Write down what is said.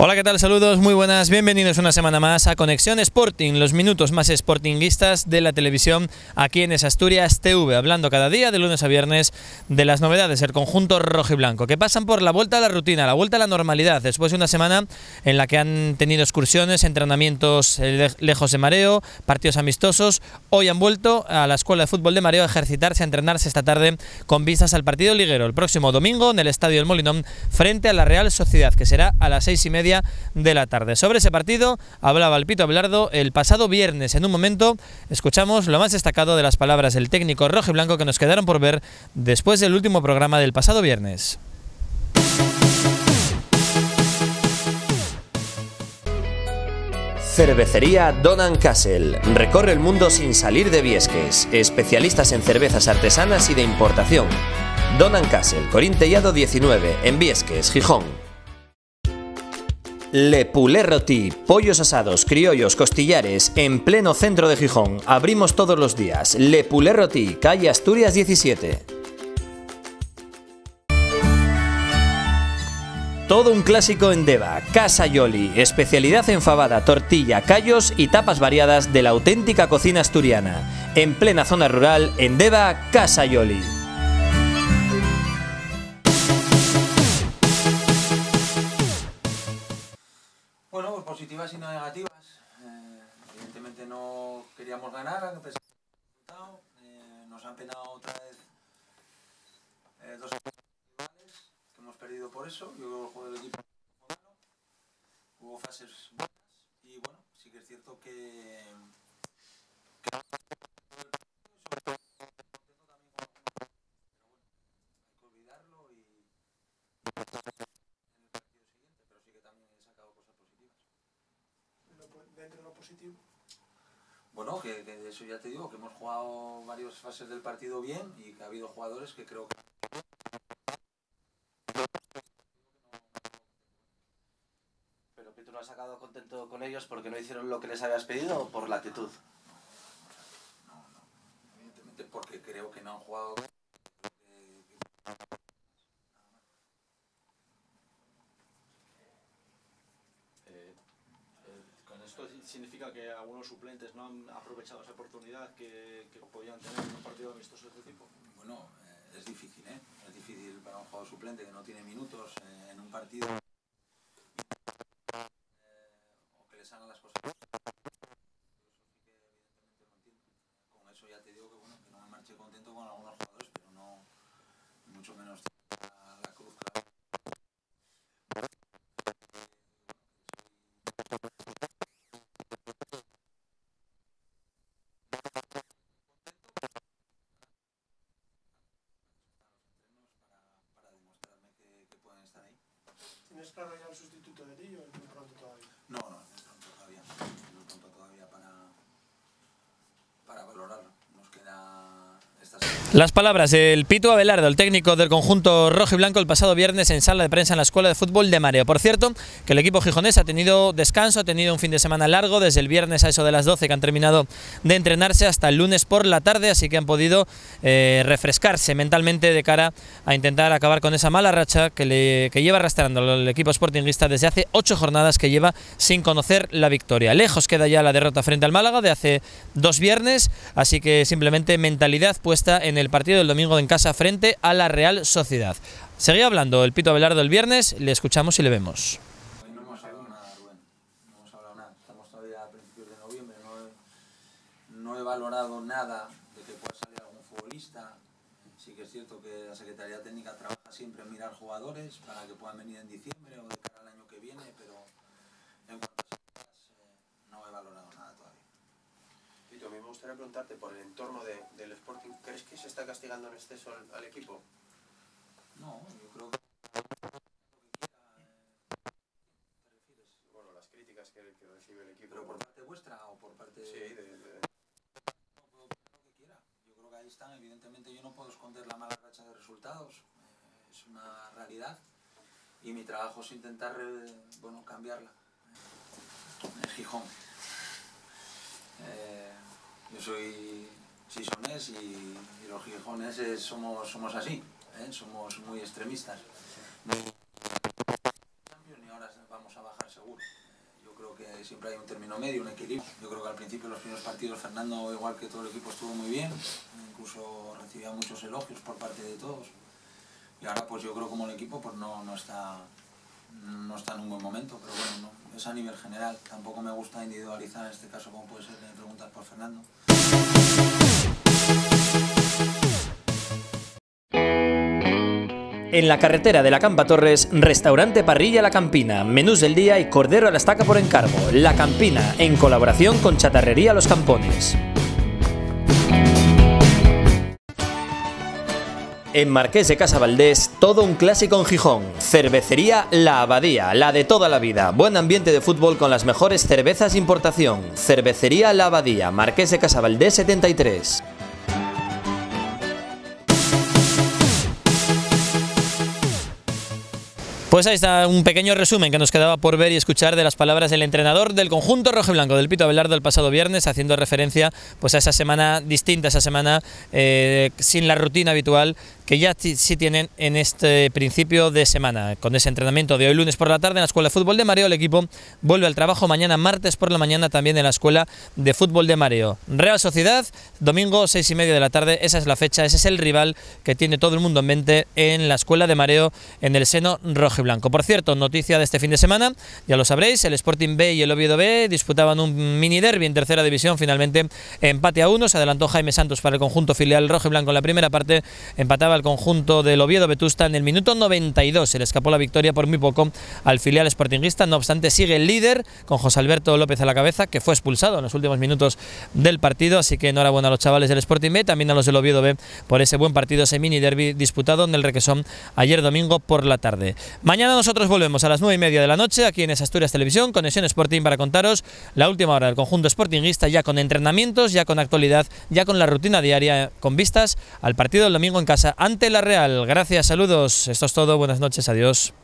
Hola, ¿qué tal? Saludos, muy buenas, bienvenidos una semana más a Conexión Sporting, los minutos más sportinguistas de la televisión aquí en Asturias TV, hablando cada día de lunes a viernes de las novedades del conjunto rojo y blanco, que pasan por la vuelta a la rutina, la vuelta a la normalidad, después de una semana en la que han tenido excursiones, entrenamientos lejos de Mareo, partidos amistosos, hoy han vuelto a la Escuela de Fútbol de Mareo a ejercitarse, a entrenarse esta tarde con vistas al partido liguero el próximo domingo en el Estadio del Molinón frente a la Real Sociedad, que será a las seis y media de la tarde. Sobre ese partido hablaba el Pito Abelardo el pasado viernes. En un momento escuchamos lo más destacado de las palabras del técnico rojo y blanco que nos quedaron por ver después del último programa del pasado viernes. Cervecería Donan Castle. Recorre el mundo sin salir de Viesques. Especialistas en cervezas artesanas y de importación. Donan Castle, Corintellado 19, en Viesques, Gijón. Le Poulet Roti, pollos asados, criollos, costillares, en pleno centro de Gijón. Abrimos todos los días. Le Poulet Roti, calle Asturias 17. Todo un clásico en Deva, Casa Yoli, especialidad en fabada, tortilla, callos y tapas variadas de la auténtica cocina asturiana. En plena zona rural, en Deva, Casa Yoli. Positivas y no negativas. Eh, evidentemente no queríamos ganar, a pesar. Eh, nos han penado otra vez eh, dos rivales que hemos perdido por eso. Yo creo que el juego del equipo bueno. hubo fases buenas y bueno, sí que es cierto que, que sobre todo contento también con pero bueno, hay que olvidarlo y, y dentro de lo positivo? Bueno, que, que, eso ya te digo, que hemos jugado varias fases del partido bien y que ha habido jugadores que creo que... Pero Pitu lo ha sacado contento con ellos porque no hicieron lo que les habías pedido o por la actitud. No, no, no. Evidentemente porque creo que no han jugado significa que algunos suplentes no han aprovechado esa oportunidad que, que podían tener en un partido amistoso de este tipo? Bueno, eh, es difícil, ¿eh? Es difícil para un jugador suplente que no tiene minutos eh, en un partido eh, o que les hagan las cosas. Eso sí que evidentemente lo entiendo. Con eso ya te digo que bueno, que no me marché contento con algunos jugadores, pero no mucho menos la, la cruz. Claro. ¿Tienes claro ya el sustituto de Lillo o es pronto todavía? No, no, es pronto todavía. Es pronto todavía para, para valorarlo. Las palabras del Pito Abelardo, el técnico del conjunto rojo y blanco, el pasado viernes en sala de prensa en la Escuela de Fútbol de Mareo. Por cierto, que el equipo gijonés ha tenido descanso, ha tenido un fin de semana largo, desde el viernes a eso de las 12 que han terminado de entrenarse hasta el lunes por la tarde, así que han podido eh, refrescarse mentalmente de cara a intentar acabar con esa mala racha que, le, que lleva arrastrando el equipo sportinguista desde hace ocho jornadas que lleva sin conocer la victoria. Lejos queda ya la derrota frente al Málaga de hace dos viernes, así que simplemente mentalidad puesta en el partido del domingo en casa frente a la Real Sociedad. Seguía hablando el Pito Abelardo el viernes, le escuchamos y le vemos. No hemos hablado nada, Rubén. No hemos hablado nada. Estamos todavía a principios de noviembre. No he, no he valorado nada de que pueda salir algún futbolista. Sí que es cierto que la Secretaría Técnica trabaja siempre en mirar jugadores para que puedan venir en diciembre o de cara al año que viene, pero en cuanto a salidas, eh, no he valorado nada todavía. Pito, a mí me gustaría preguntarte por el entorno de, del Sporting. ¿Crees que se está castigando en exceso al, al equipo? No, yo creo que... Bueno, las críticas que, que recibe el equipo. ¿Pero por parte vuestra o por parte Sí, de, de- No puedo opinar lo que quiera. Yo creo que ahí están. Evidentemente yo no puedo esconder la mala racha de resultados. Eh, es una realidad. Y mi trabajo es intentar eh, bueno, cambiarla. Es Gijón. Soy sisonés y, los gijoneses somos, somos así. ¿eh? Somos muy extremistas. Ni ahora vamos a bajar seguro. Yo creo que siempre hay un término medio, un equilibrio. Yo creo que al principio, los primeros partidos, Fernando, igual que todo el equipo, estuvo muy bien. Incluso recibía muchos elogios por parte de todos. Y ahora, pues yo creo como el equipo, pues no, no está no está en un buen momento, pero bueno, no, es a nivel general. Tampoco me gusta individualizar en este caso, como puede ser preguntas por Fernando. En la carretera de la Campa Torres, restaurante Parrilla La Campina, menús del día y cordero a la estaca por encargo. La Campina, en colaboración con Chatarrería Los Campones. En Marqués de Casa Valdés, todo un clásico en Gijón. Cervecería La Abadía, la de toda la vida. Buen ambiente de fútbol con las mejores cervezas de importación. Cervecería La Abadía, Marqués de Casa Valdés 73. Pues ahí está un pequeño resumen que nos quedaba por ver y escuchar de las palabras del entrenador del conjunto rojo y blanco del Pito Abelardo el pasado viernes, haciendo referencia pues a esa semana distinta, esa semana eh, sin la rutina habitual que ya sí tienen en este principio de semana. Con ese entrenamiento de hoy lunes por la tarde en la Escuela de Fútbol de Mareo, el equipo vuelve al trabajo mañana martes por la mañana también en la Escuela de Fútbol de Mareo. Real Sociedad, domingo seis y media de la tarde, esa es la fecha, ese es el rival que tiene todo el mundo en mente en la Escuela de Mareo en el seno rojo y blanco. Por cierto, noticia de este fin de semana, ya lo sabréis, el Sporting B y el Oviedo B disputaban un mini derby en tercera división, finalmente empate a uno, se adelantó Jaime Santos para el conjunto filial rojo y blanco en la primera parte, empataba el conjunto del Oviedo Vetusta en el minuto 92. Se le escapó la victoria por muy poco al filial sportinguista. No obstante, sigue el líder con José Alberto López a la cabeza, que fue expulsado en los últimos minutos del partido. Así que enhorabuena a los chavales del Sporting B, también a los del Oviedo B por ese buen partido, ese mini derby disputado en el Requesón ayer domingo por la tarde. Mañana nosotros volvemos a las 9 y media de la noche aquí en Asturias Televisión, Conexión Sporting para contaros la última hora del conjunto sportinguista, ya con entrenamientos, ya con actualidad, ya con la rutina diaria, con vistas al partido del domingo en casa ante la Real. Gracias, saludos. Esto es todo. Buenas noches. Adiós.